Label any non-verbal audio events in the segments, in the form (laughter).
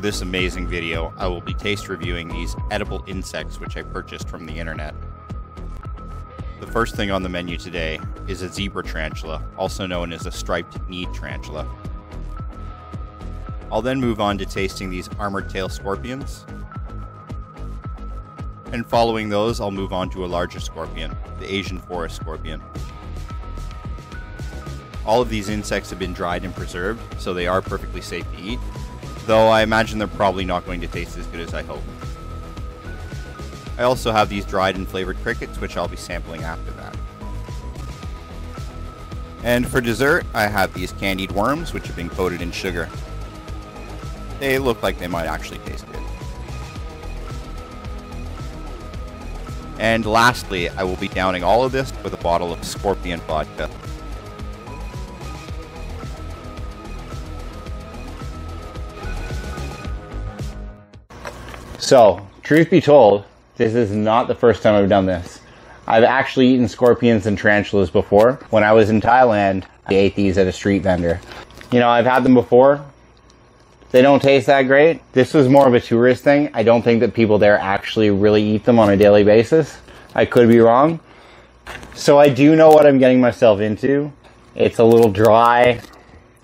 For this amazing video, I will be taste reviewing these edible insects which I purchased from the internet. The first thing on the menu today is a zebra tarantula, also known as a striped knee tarantula. I'll then move on to tasting these armored tail scorpions. And following those, I'll move on to a larger scorpion, the Asian forest scorpion. All of these insects have been dried and preserved, so they are perfectly safe to eat, though I imagine they're probably not going to taste as good as I hope. I also have these dried and flavored crickets, which I'll be sampling after that. And for dessert, I have these candied worms, which have been coated in sugar. They look like they might actually taste good. And lastly, I will be downing all of this with a bottle of Scorpion vodka. So, truth be told, this is not the first time I've done this. I've actually eaten scorpions and tarantulas before. When I was in Thailand, I ate these at a street vendor. You know, I've had them before. They don't taste that great. This was more of a tourist thing. I don't think that people there actually really eat them on a daily basis. I could be wrong. So I do know what I'm getting myself into. It's a little dry,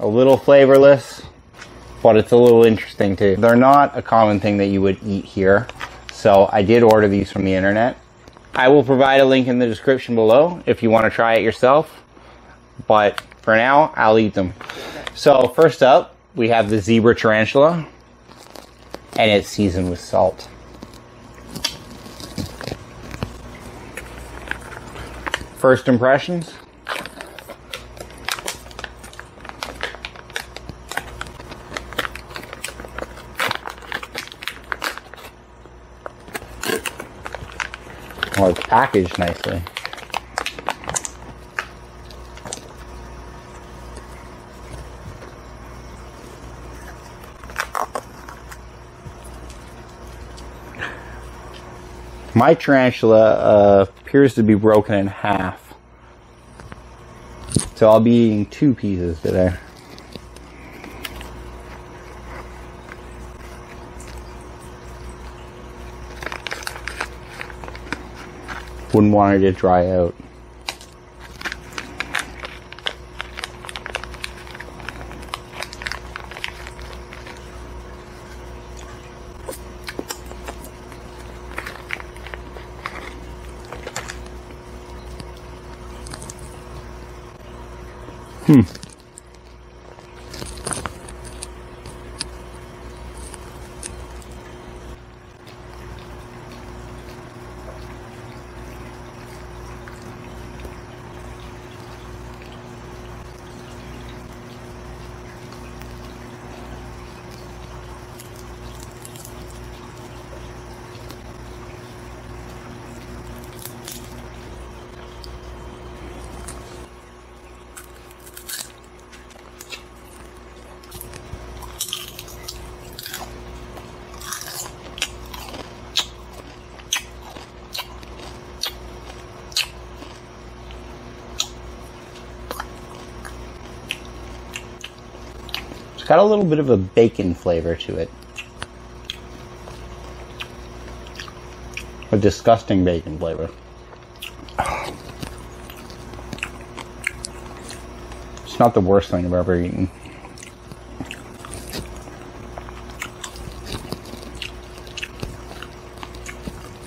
a little flavorless, but it's a little interesting too. They're not a common thing that you would eat here. So I did order these from the internet. I will provide a link in the description below if you want to try it yourself. But for now, I'll eat them. So first up, we have the zebra tarantula and it's seasoned with salt. First impressions? Well, it's packaged nicely. My tarantula uh, appears to be broken in half. So I'll be eating two pieces today. Wouldn't want it to dry out. Got a little bit of a bacon flavor to it. A disgusting bacon flavor. It's not the worst thing I've ever eaten.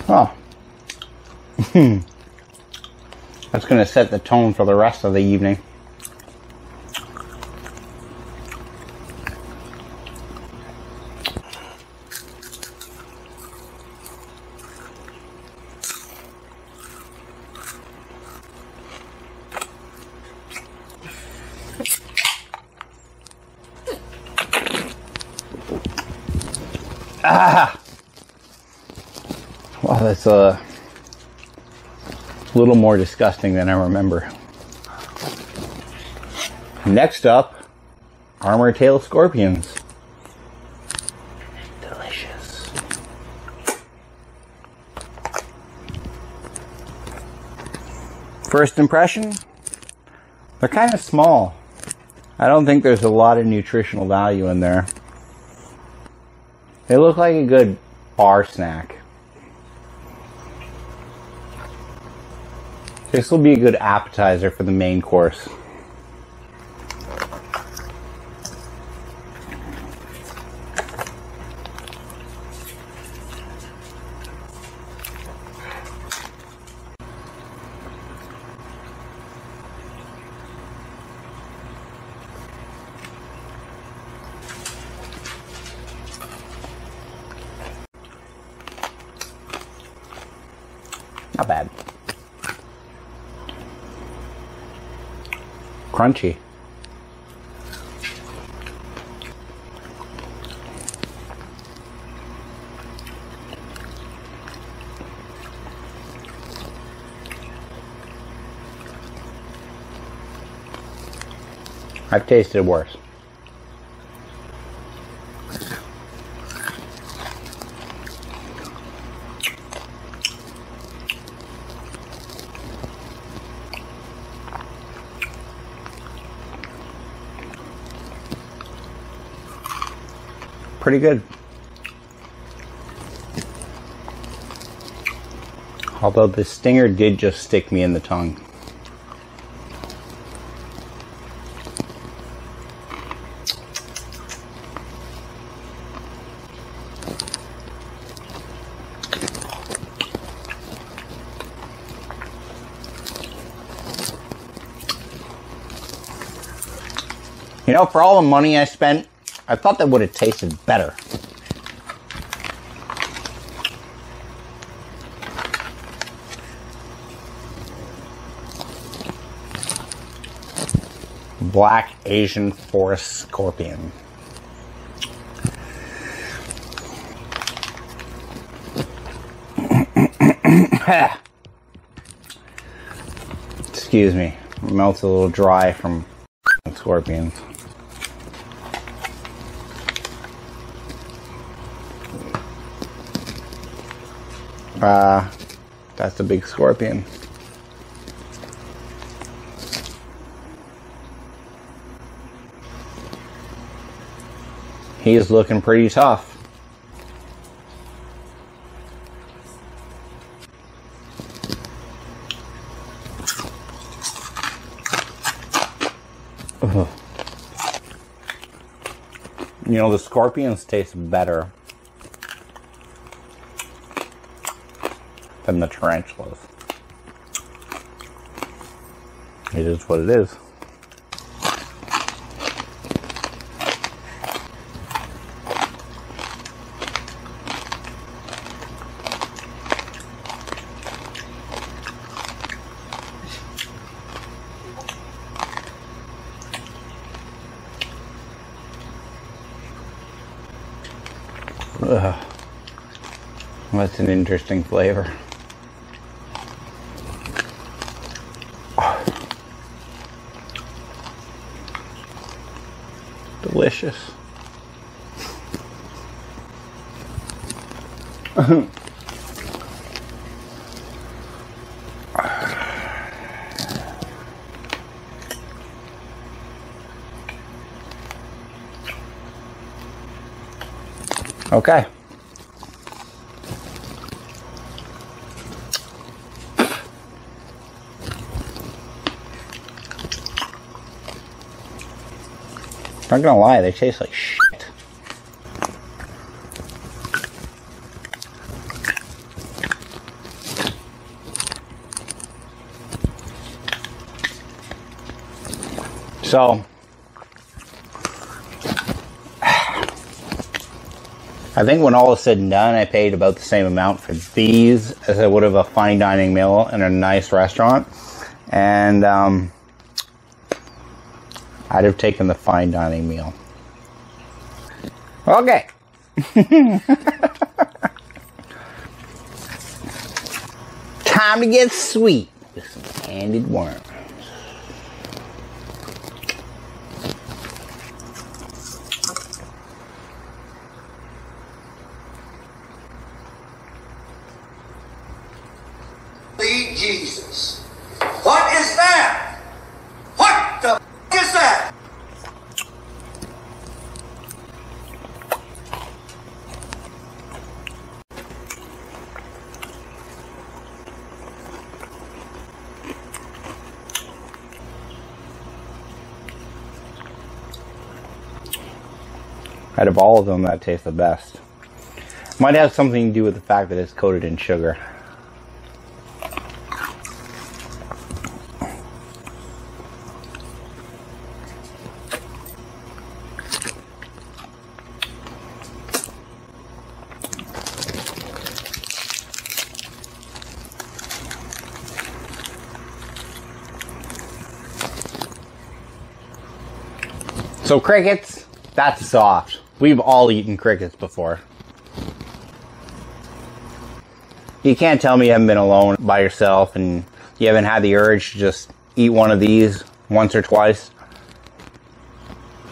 Oh. (laughs) That's going to set the tone for the rest of the evening. Well, that's uh, a little more disgusting than I remember. Next up, armor tail scorpions. Delicious. First impression, they're kind of small. I don't think there's a lot of nutritional value in there. They look like a good bar snack. This will be a good appetizer for the main course. Not bad. Crunchy. I've tasted worse. Pretty good. Although the stinger did just stick me in the tongue. You know, for all the money I spent, I thought that would have tasted better. Black Asian forest scorpion. (coughs) Excuse me, mouth's a little dry from scorpions. Uh, that's the big scorpion. He's looking pretty tough. Ugh. You know, the scorpions taste better than the tarantulas. It is what it is. Ugh. That's an interesting flavor. Delicious. okay. Not gonna lie, they taste like shit. So, I think when all is said and done, I paid about the same amount for these as I would have a fine dining meal in a nice restaurant. And, um, I'd have taken the fine dining meal. Okay. (laughs) Time to get sweet with some candied worms. Lead Jesus. What is that? What the f- is that? Out of all of them, that tastes the best. Might have something to do with the fact that it's coated in sugar. So crickets, that's soft. We've all eaten crickets before. You can't tell me you haven't been alone by yourself and you haven't had the urge to just eat one of these once or twice.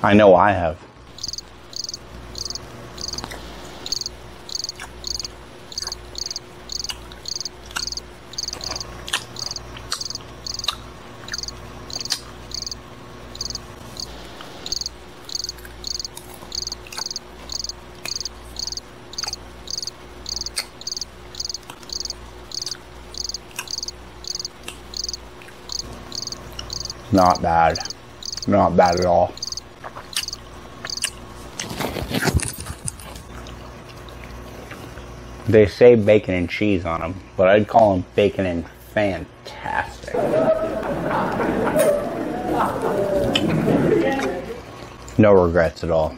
I know I have. Not bad. Not bad at all. They say bacon and cheese on them, but I'd call them bacon and fantastic. No regrets at all.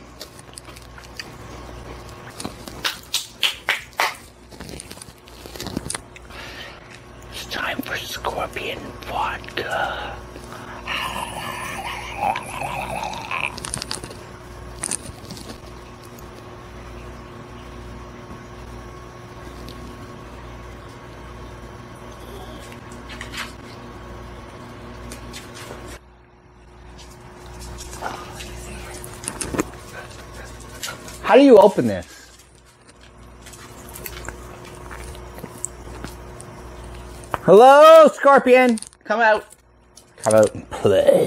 It's time for scorpion vodka. How do you open this? Hello, Scorpion! Come out. Come out and play.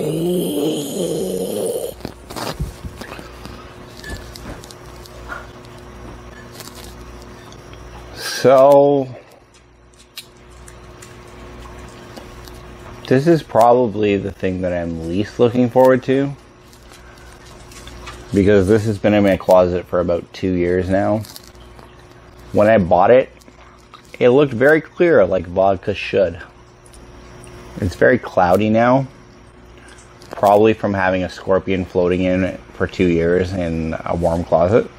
So, this is probably the thing that I'm least looking forward to because this has been in my closet for about two years now. When I bought it, it looked very clear like vodka should. It's very cloudy now, probably from having a scorpion floating in it for two years in a warm closet.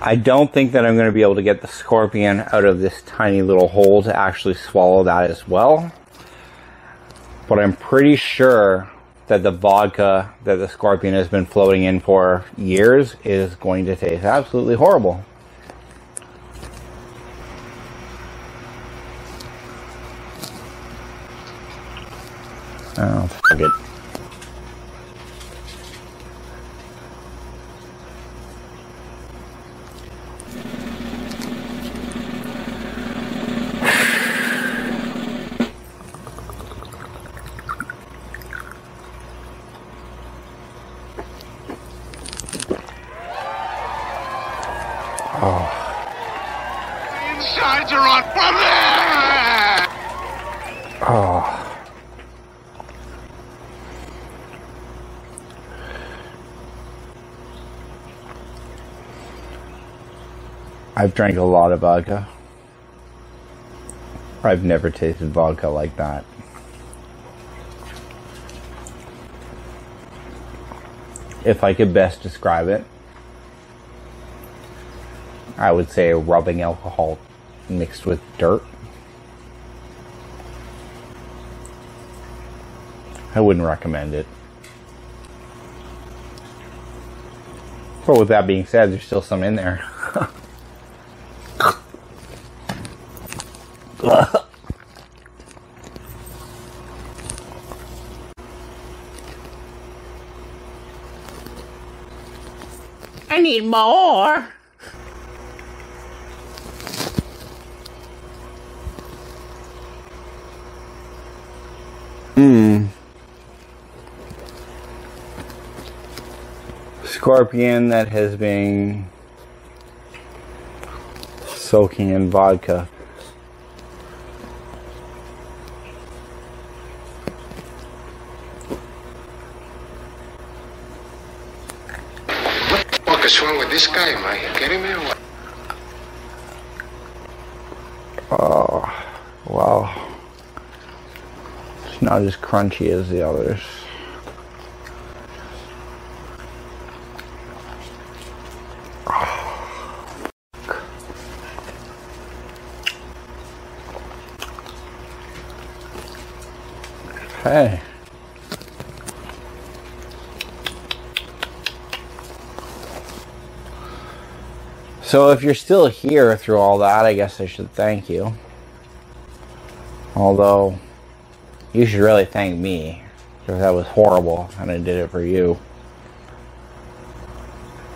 I don't think that I'm going to be able to get the scorpion out of this tiny little hole to actually swallow that as well but I'm pretty sure that the vodka that the scorpion has been floating in for years is going to taste absolutely horrible. Oh, fuck it. Insides are on fire! Oh. I've drank a lot of vodka. I've never tasted vodka like that. If I could best describe it, I would say rubbing alcohol mixed with dirt. I wouldn't recommend it. But with that being said, there's still some in there. (laughs) I need more. Hmm. Scorpion that has been soaking in vodka. What the fuck is wrong with this guy? Am I kidding me? Oh, wow. Not as crunchy as the others. Hey. So if you're still here through all that, I guess I should thank you. Although, you should really thank me. Because that was horrible, and I did it for you.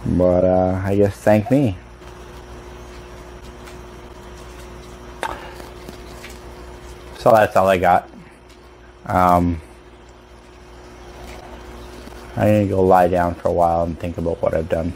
But, uh, I guess thank me. So that's all I got. Um, I need to go lie down for a while and think about what I've done.